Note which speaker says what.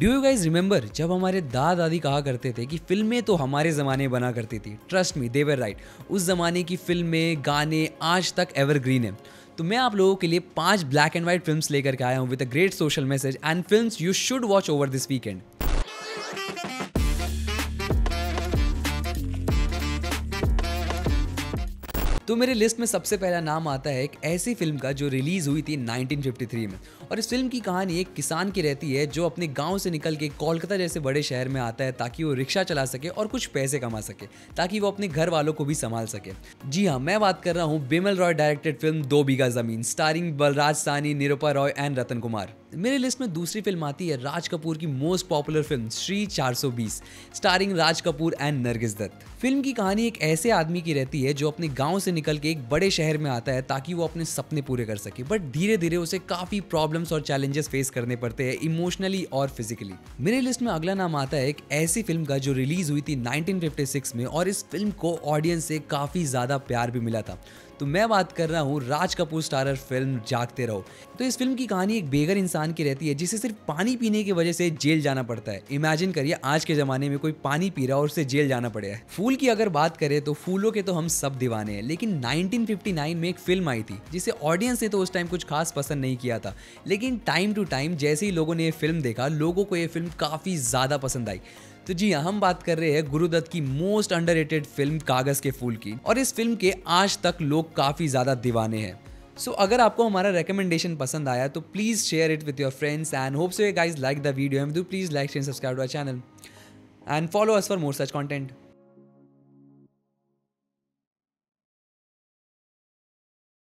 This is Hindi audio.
Speaker 1: डू यू गाइज़ रिमेंबर जब हमारे दादा दादी कहा करते थे कि फ़िल्में तो हमारे ज़माने बना करती थी? ट्रस्ट मी देवर राइट उस ज़माने की फ़िल्में, गाने आज तक एवरग्रीन है। तो मैं आप लोगों के लिए पाँच ब्लैक एंड व्हाइट फिल्म्स लेकर के आया हूँ with a great social message and films you should watch over this weekend तो मेरे लिस्ट में सबसे पहला नाम आता है एक ऐसी फ़िल्म का जो रिलीज़ हुई थी 1953 में। और इस फ़िल्म की कहानी एक किसान की रहती है जो अपने गाँव से निकल के कोलकाता जैसे बड़े शहर में आता है ताकि वो रिक्शा चला सके और कुछ पैसे कमा सके, ताकि वो अपने घर वालों को भी संभाल सके। जी हाँ मैं बात कर रहा हूँ बिमल रॉय डायरेक्टेड फ़िल्म दो बीघा ज़मीन स्टारिंग बलराज सानी निरूपा रॉय एंड रतन कुमार। मेरे लिस्ट में दूसरी फ़िल्म आती है राज कपूर की most popular film Shri 420 starring Raj Kapoor and Nargis Dutt. Film की कहानी एक ऐसे आदमी की रहती है जो अपने गाँव से निकल के एक बड़े शहर में आता है ताकि वो अपने सपने पूरे कर सके। बट धीरे धीरे उसे काफ़ी प्रॉब्लम्स और चैलेंजेस फेस करने पड़ते हैं इमोशनली और फिजिकली मेरे लिस्ट में अगला नाम आता है एक ऐसी फ़िल्म का जो रिलीज़ हुई थी 1956 में और इस फ़िल्म को ऑडियंस से काफ़ी ज़्यादा प्यार भी मिला था। तो मैं बात कर रहा हूँ राज कपूर स्टारर फ़िल्म जागते रहो। तो इस फ़िल्म की कहानी एक बेघर इंसान की रहती है, जिसे सिर्फ़ पानी पीने की वजह से जेल जाना पड़ता है। इमेजिन करिए, आज के ज़माने में कोई पानी पी रहा और उसे जेल जाना पड़े फूल की अगर बात करें तो फूलों के तो हम सब दीवाने हैं, लेकिन 1959 में एक फ़िल्म आई थी, जिसे ऑडियंस ने तो उस टाइम कुछ खास पसंद नहीं किया था। लेकिन टाइम टू टाइम जैसे ही लोगों ने ये फ़िल्म देखा, लोगों को ये फ़िल्म काफ़ी ज़्यादा पसंद आई। तो जी हम बात कर रहे हैं गुरुदत्त की मोस्ट अंडर फ़िल्म कागज़ के फूल की। और इस फ़िल्म के आज तक लोग काफ़ी ज़्यादा दीवाने हैं। सो so, अगर आपको हमारा रिकमेंडेशन पसंद आया तो please share it with your friends and hope so guys like the video and do please like and subscribe to channel and follow us for more such content